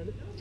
Efendim?